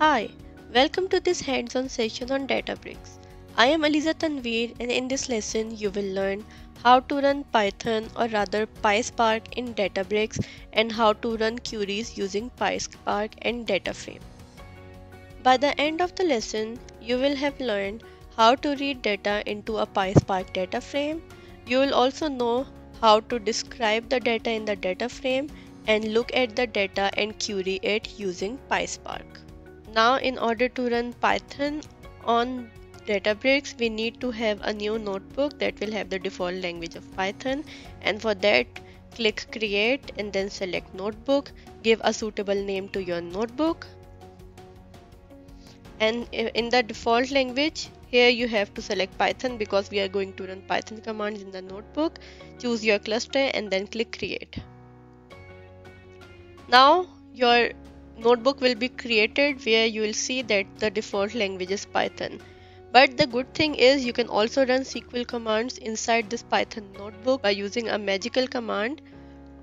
Hi, welcome to this hands-on session on Databricks. I am Aliza Tanveer and in this lesson you will learn how to run Python or rather PySpark in Databricks and how to run queries using PySpark and DataFrame. By the end of the lesson, you will have learned how to read data into a PySpark data frame. You will also know how to describe the data in the data frame and look at the data and query it using PySpark. Now in order to run Python on Databricks, we need to have a new notebook that will have the default language of Python. And for that click create and then select notebook, give a suitable name to your notebook. And in the default language here you have to select Python because we are going to run Python commands in the notebook. Choose your cluster and then click create. Now your notebook will be created where you will see that the default language is Python. But the good thing is you can also run SQL commands inside this Python notebook by using a magical command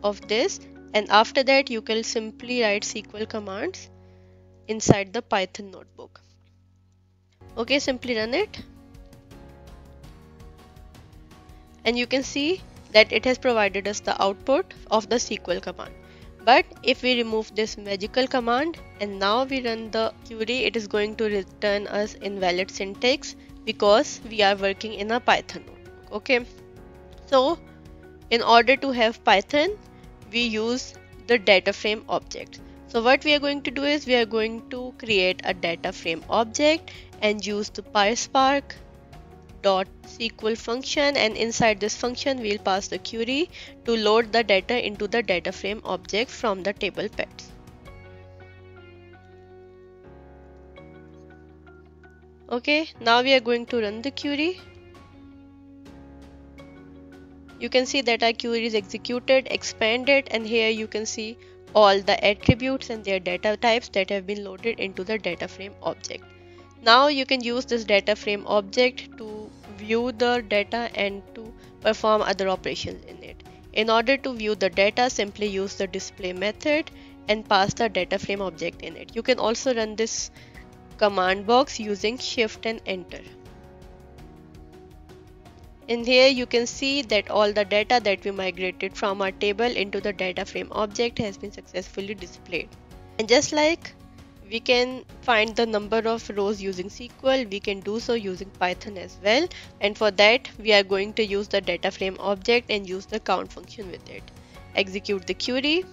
of this and after that you can simply write SQL commands inside the Python notebook. Okay, simply run it. And you can see that it has provided us the output of the SQL command. But if we remove this magical command and now we run the query, it is going to return us invalid syntax because we are working in a Python notebook. Okay. So in order to have Python, we use the data frame object. So what we are going to do is we are going to create a data frame object and use the PySpark dot SQL function and inside this function we'll pass the query to load the data into the data frame object from the table pets. Okay, now we are going to run the query. You can see that our query is executed, expanded and here you can see all the attributes and their data types that have been loaded into the data frame object. Now you can use this data frame object to view the data and to perform other operations in it. In order to view the data, simply use the display method and pass the data frame object in it. You can also run this command box using shift and enter. In here you can see that all the data that we migrated from our table into the data frame object has been successfully displayed. And just like we can find the number of rows using SQL we can do so using Python as well. And for that we are going to use the data frame object and use the count function with it. Execute the query.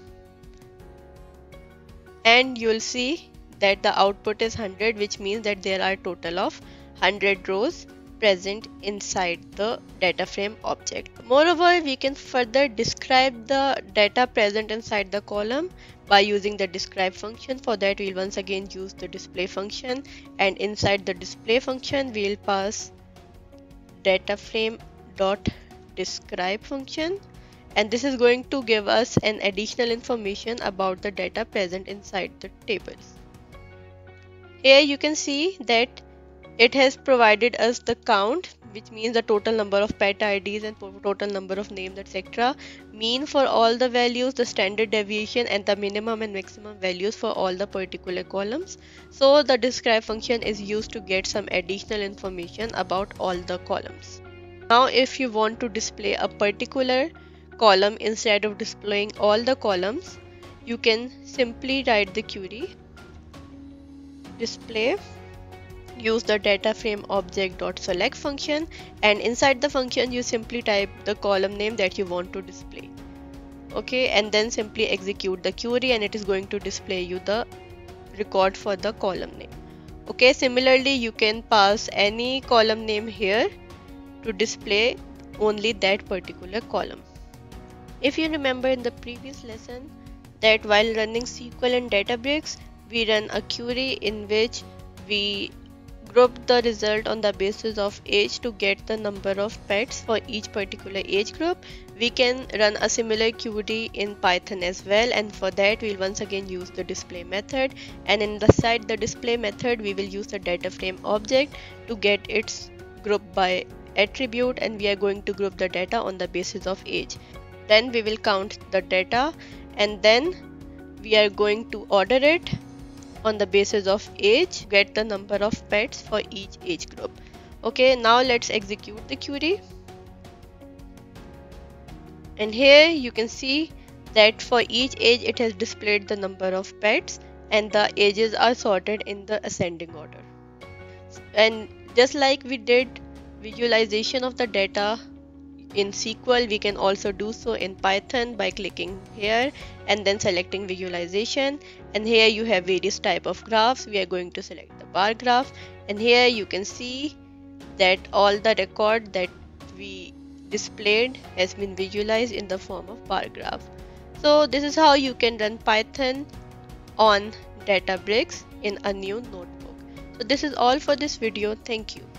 And you'll see that the output is 100 which means that there are total of 100 rows present inside the data frame object. Moreover, we can further describe the data present inside the column by using the describe function. For that, we'll once again use the display function and inside the display function, we'll pass data frame dot describe function and this is going to give us an additional information about the data present inside the tables. Here you can see that it has provided us the count which means the total number of pet IDs and total number of names etc. Mean for all the values, the standard deviation and the minimum and maximum values for all the particular columns. So the describe function is used to get some additional information about all the columns. Now if you want to display a particular column instead of displaying all the columns, you can simply write the query display use the data frame object dot select function and inside the function you simply type the column name that you want to display. Okay and then simply execute the query and it is going to display you the record for the column name. Okay similarly you can pass any column name here to display only that particular column. If you remember in the previous lesson that while running SQL and Databricks we run a query in which we group the result on the basis of age to get the number of pets for each particular age group. We can run a similar query in Python as well and for that we'll once again use the display method and in the side the display method we will use the data frame object to get its group by attribute and we are going to group the data on the basis of age. Then we will count the data and then we are going to order it on the basis of age get the number of pets for each age group. Okay now let's execute the query. And here you can see that for each age it has displayed the number of pets and the ages are sorted in the ascending order. And just like we did visualization of the data in SQL we can also do so in Python by clicking here and then selecting visualization. And here you have various type of graphs. We are going to select the bar graph. And here you can see that all the record that we displayed has been visualized in the form of bar graph. So this is how you can run Python on Databricks in a new notebook. So this is all for this video. Thank you